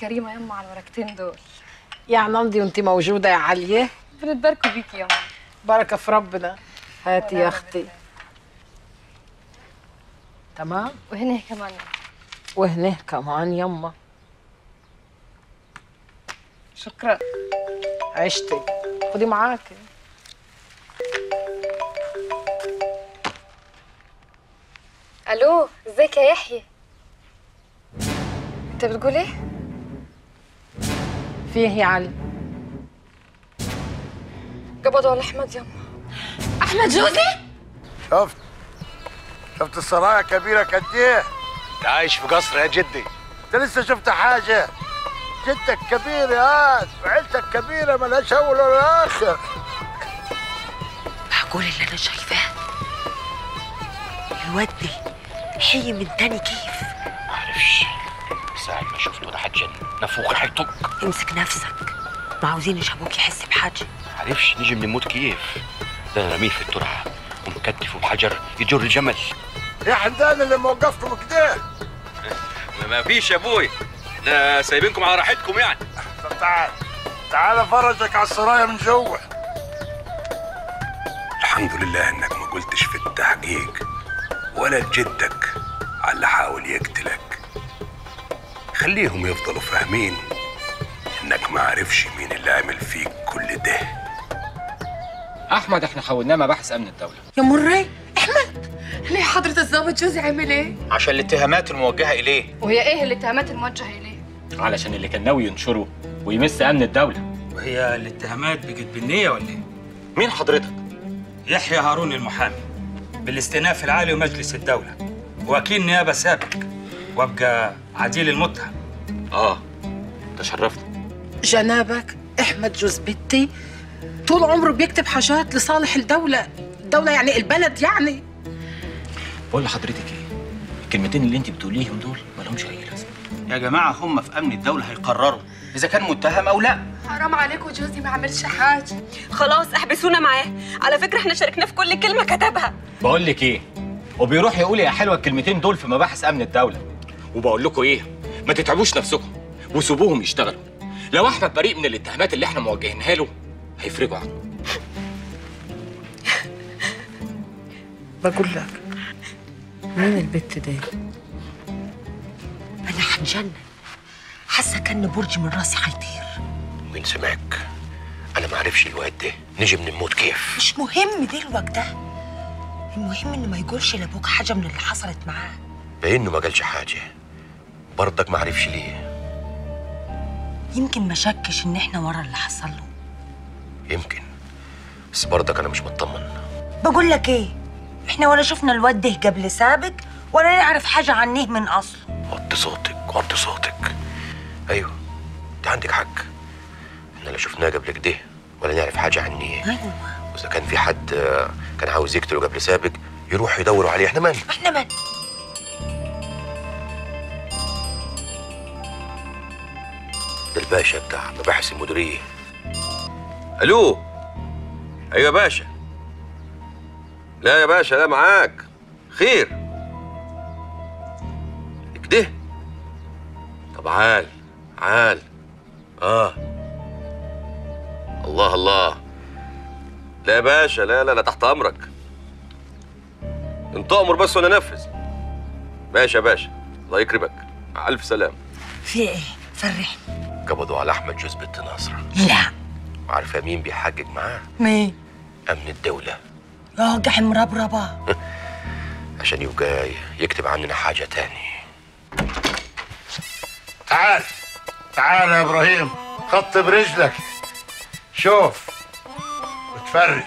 كريمه يما على الورقتين دول. يا نمضي وانت موجودة يا علية. بنتباركوا بيكي يما بركة في ربنا. هاتي يا أختي. تمام؟ وهنا كمان. وهنا كمان يما. شكرا. عشتي. خدي معاك. ألو إزيك يا يحيى؟ أنت بتقول إيه؟ فيه يا علي. قبضوا على أحمد؟ يما أحمد جوزي؟ شفت؟ شفت السرايا كبيرة قد إيه؟ عايش في قصر يا جدي. أنت لسه شفت حاجة؟ جدك كبير يا هاد وعيلتك كبيرة ملهاش أول ولا آخر. معقول اللي أنا شايفاه؟ الواد ده حي من تاني كيف. معرفش. ساعة ما شفته ده هتجن نفوخ هيطق امسك نفسك. ما عاوزينش أبوك يحس بحاجة. معرفش نيجي من الموت كيف؟ ده أنا رميه في الترعة ومكتفه بحجر يجر الجمل. يا حمدان اللي موقفكم كده. ما فيش يا أبوي. إحنا سايبينكم على راحتكم يعني. طب تعال تعال فرجك على السرايا من جوه. الحمد لله إنك ما قلتش في التحقيق ولا لجدك على اللي حاول يقتلك. خليهم يفضلوا فاهمين إنك ما عارفش مين اللي عمل فيك كل ده. أحمد إحنا حولناه مباحث أمن الدولة. يا مري ليه حضرة الضابط جوزي عامل إيه؟ عشان الاتهامات الموجهة إليه. وهي إيه الاتهامات الموجهة إليه؟ علشان اللي كان ناوي ينشره ويمس أمن الدولة. وهي الاتهامات بقت بالنية ولا إيه؟ مين حضرتك؟ يحيى هارون المحامي بالاستئناف العالي ومجلس الدولة وكيل نيابة سابق. وابقى عديل المتهم. آه تشرفت. جنابك أحمد جوز بنتي طول عمره بيكتب حاجات لصالح الدولة. الدولة يعني البلد يعني. بقول لحضرتك إيه؟ الكلمتين اللي أنت بتقوليهم دول ما لهمش أي لازمة. يا جماعة هم في أمن الدولة هيقرروا إذا كان متهم أو لا. حرام عليكم جوزي ما عملش حاجة. خلاص احبسونا معاه. على فكرة إحنا شاركناه في كل كلمة كتبها. بقول لك إيه؟ وبيروح يقول يا حلوة الكلمتين دول في مباحث أمن الدولة. وبقول لكم إيه ما تتعبوش نفسكم وسيبوهم يشتغلوا. لو احمد بريء من الاتهامات اللي إحنا موجهينها له هيفرجوا عنه. بقول لك مين البت دي؟ أنا هنجنن حاسة كأن برج من راسي هيطير مين سمعك؟ أنا ما عارفش الواد ده. نجي من الموت كيف؟ مش مهم دلوقتي ده. المهم إنه ما يقولش لأبوك حاجة من اللي حصلت معاه. بأنه ما قالش حاجة. برضك ما عارفش ليه. يمكن ما شكش إن إحنا ورا اللي حصل له. يمكن. بس برضك أنا مش مطمن. بقول لك إيه؟ إحنا ولا شفنا الواد ده قبل سابق ولا نعرف حاجة عنه من اصله وطي صوتك وطي صوتك. أيوه أنت عندك حق. إحنا لا شفناه قبل كده ولا نعرف حاجة عنه. أيوه. وإذا كان في حد آه، كان عاوز يقتله قبل سابق يروح يدوروا عليه. إحنا مالنا إحنا من؟ الباشا بتاع مباحث المديريه ألو؟ أيوه يا باشا. لا يا باشا لا معاك. خير. كده طب عال عال. آه. الله الله. لا يا باشا لا لا لا تحت أمرك. انت أمر بس وأنا نفذ. ماشي يا باشا. الله يكرمك. مع ألف سلامه في إيه؟ فرحني. قبضوا على أحمد جوز بنت ناصره لا. عارفة مين بيحقق معاه؟ مين؟ أمن الدولة. راجع مربربة. عشان يبقى يكتب عننا حاجة تاني. تعال. تعال يا إبراهيم. خط برجلك. شوف. وتفرج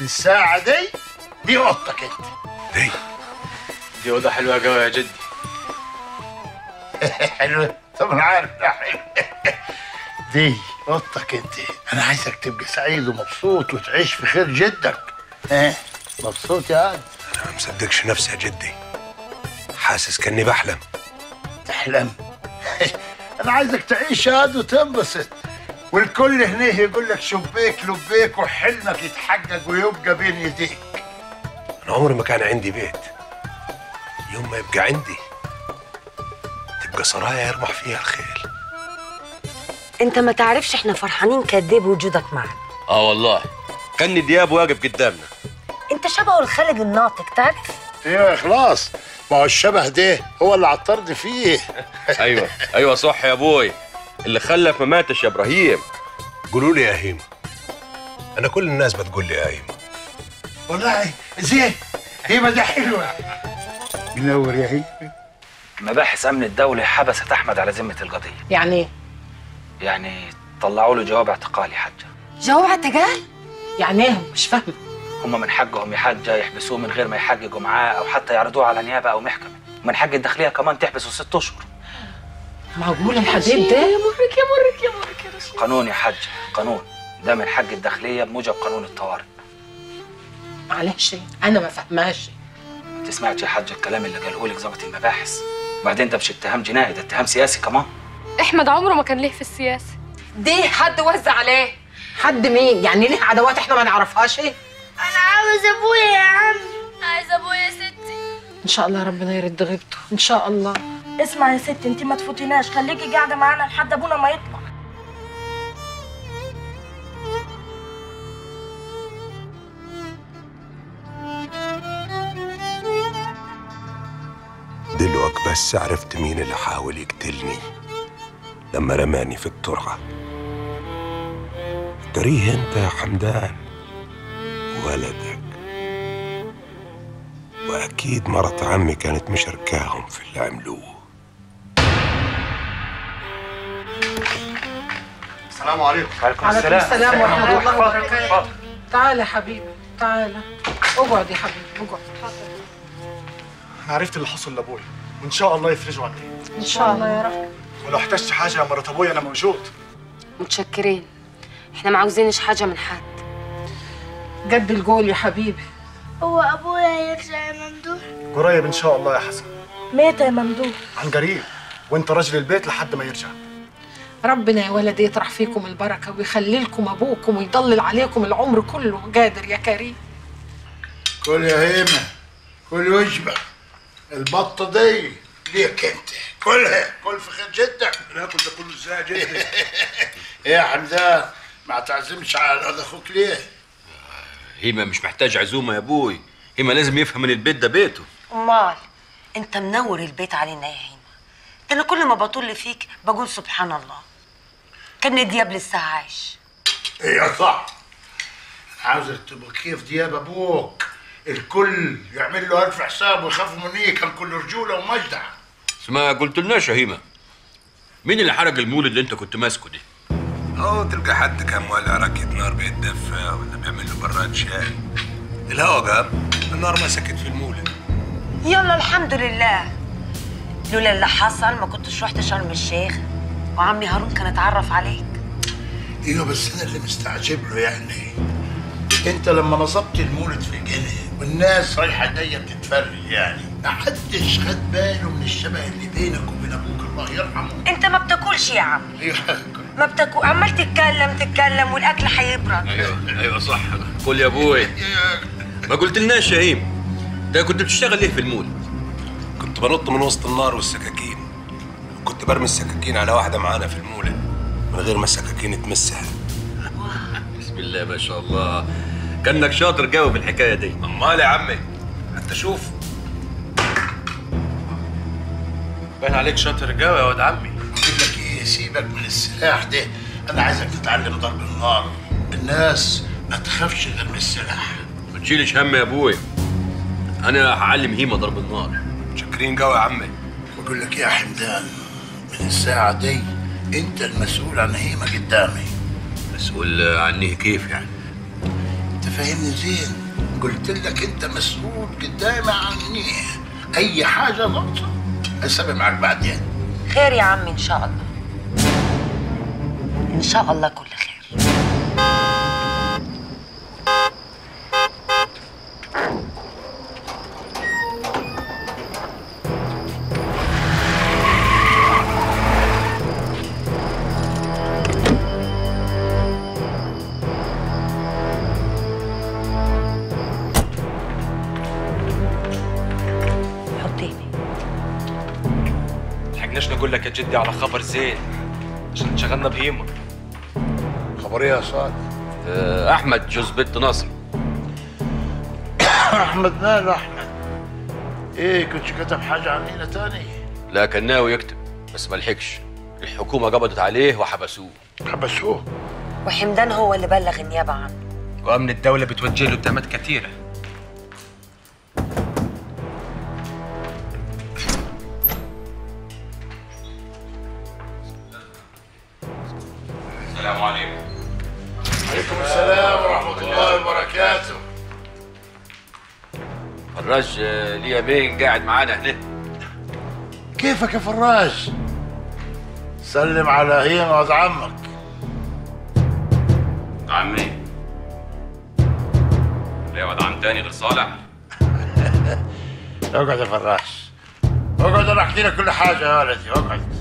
الساعة دي دي أوضتك أنت. دي. دي أوضة حلوة قوي يا جدي. حلوة. طب أنا عارف حلو دي اوضتك أنت. أنا عايزك تبقى سعيد ومبسوط وتعيش في خير جدك. إيه مبسوط يا قد أنا ما مصدقش نفسي يا جدي. حاسس كأني بحلم. تحلم؟ أنا عايزك تعيش يا قد وتنبسط. والكل هنا يقول لك شبيك لبيك وحلمك يتحقق ويبقى بين يديك. أنا عمري ما كان عندي بيت. يوم ما يبقى عندي. سرايا يربح فيها الخيل. انت ما تعرفش إحنا فرحانين قد إيه بوجودك معنا. آه والله. كان دياب واقف قدامنا. انت شبهه الخالق الناطق تعرف؟ أيوه خلاص. ما هو الشبه ده هو اللي عطرني فيه. أيوه أيوه صح يا أبوي. اللي خلف ما ماتش يا إبراهيم. قولوا لي يا هيمة أنا كل الناس بتقول لي يا هيمة والله زين هيمة دي حلوة. منور يا هيمة مباحث أمن الدولة حبست أحمد على ذمة القضية. يعني إيه؟ يعني طلعوا له جواب اعتقال يا حجة. جواب اعتقال؟ يعني إيه؟ مش فاهمة. هم من حقهم يا حجه يحبسوه من غير ما يحققوا معاه أو حتى يعرضوه على نيابة أو محكمة. ومن حق الداخلية كمان تحبسه ست أشهر. معقول الحديد ده؟ مرك يا مرك يا مرك يا رسول قانون يا حجه قانون. ده من حق الداخلية بموجب قانون الطوارئ. معلش أنا ما فهماش انت سمعت يا حجه الكلام اللي قاله لك ضابط المباحث. وبعدين ده مش اتهام جنائي ده اتهام سياسي كمان. احمد عمره ما كان ليه في السياسة. دي حد وزع عليه. حد مين؟ يعني ليه عدوات إحنا ما نعرفهاش إيه؟ أنا عاوز أبويا يا عم. عايز أبويا يا ستي. إن شاء الله ربنا يرد غيبته إن شاء الله. اسمع يا ستي انت ما تفوتيناش. خليكي قاعدة معانا لحد أبونا ما يطلع. بس عرفت مين اللي حاول يقتلني لما رماني في الترعة تريه انت يا حمدان ولدك. وأكيد مرت عمي كانت مشاركاهم في اللي عملوه. السلام عليكم. وعليكم عليكم السلام. ورحمة الله وبركاته. تعال يا حبيبي تعال. اقعد يا حبيبي اقعد. عرفت اللي حصل لأبويا. وإن شاء الله يفرجوا عني إن شاء الله يا رب. ولو احتجت حاجة يا مرات أبويا أنا موجود. متشكرين. إحنا ما عاوزينش حاجة من حد. قد القول يا حبيبي. هو أبويا يرجع يا ممدوح؟ قريب إن شاء الله يا حسن. متى يا ممدوح. عن قريب. وأنت راجل البيت لحد ما يرجع. ربنا يا ولدي يطرح فيكم البركة ويخلي لكم أبوكم ويضلل عليكم العمر كله. قادر يا كريم. كل يا هيمة. كل وجبة. البطة دي ليك انت. كلها. كل في خير جدك. ناكل ده كله إزاي يا جدي إيه يا حمدان ما تعزمش على الأذى أخوك ليه؟ هيما مش محتاج عزومة يا أبوي. هيما لازم يفهم إن البيت ده بيته. أمال أنت منور البيت علينا يا هيما. ده أنا كل ما بطل فيك بقول سبحان الله. كان الدياب لسه عايش. إيه صح عاوزك تبقى كيف دياب أبوك؟ الكل يعمل له ألف حساب ويخافوا مني كان كل رجولة ومجدع. ما قلت لناش يا مين اللي حرق المولد اللي أنت كنت ماسكه دي؟ أو تلقى حد كان مولع راكية نار بيتدفى ولا بيعمل له براد شاي. الهوا قام النار مسكت في المولد. يلا الحمد لله. لولا اللي حصل ما كنتش رحت شرم الشيخ وعمي هارون كان اتعرف عليك. أيوه بس أنا اللي مستعجب له يعني. انت لما نصبت المولد في جنيه والناس رايحة جاية بتتفرج يعني ما حدش خد باله من الشبه اللي بينك وبين أبوك الله يرحمه. انت ما بتاكلش يا عم. أيوه. ما بتاكل عمال تتكلم تتكلم والأكل هيبرد. أيوه أيوه صح. قول يا أبوي. ما قلت لناش يا هيم. أنت كنت بتشتغل إيه في المولد؟ كنت بنط من وسط النار والسكاكين. كنت برمي السكاكين على واحدة معانا في المولد من غير ما السكاكين تمسها. بسم الله ما شاء الله. كأنك شاطر قوي في الحكاية دي. أمال يا عمي. حتى شوف. باين عليك شاطر قوي يا واد عمي. بقول لك إيه سيبك من السلاح ده. أنا عايزك تتعلم ضرب النار. الناس ما تخافش غير من السلاح. ما تشيلش هم يا أبوي. أنا هعلم هيما ضرب النار. شاكرين قوي يا عمي. بقول لك يا حمدان. من الساعة دي أنت المسؤول عن هيمة قدامي. مسؤول عني كيف يعني؟ فاهمني زين قلت لك أنت مسؤول قدامي عني. أي حاجة ناقصة هسوي معاك بعدين خير يا عمي إن شاء الله. إن شاء الله كل خير. لك يا جدي على خبر زين. عشان انشغلنا بهيمة. خبر إيه يا صاد؟ أحمد جوز بنت ناصر. أحمد ماله أحمد. إيه كنتش كتب حاجة عنينا تاني؟ لا كان ناوي يكتب بس ما لحقش. الحكومة قبضت عليه وحبسوه. حبسوه؟ وحمدان هو اللي بلغ النيابة عنه. وأمن الدولة بتوجه له اتهامات كثيرة. السلام عليكم. عليكم السلام ورحمة الله وبركاته. فراج آه، ليه يمين قاعد معانا هنا. كيفك يا فراج سلم على هيم وعد عمك. عمي. لا واد عم تاني غير صالح؟ اقعد يا فراج اقعد أنا احكي لك كل حاجة يا ولدي اقعد.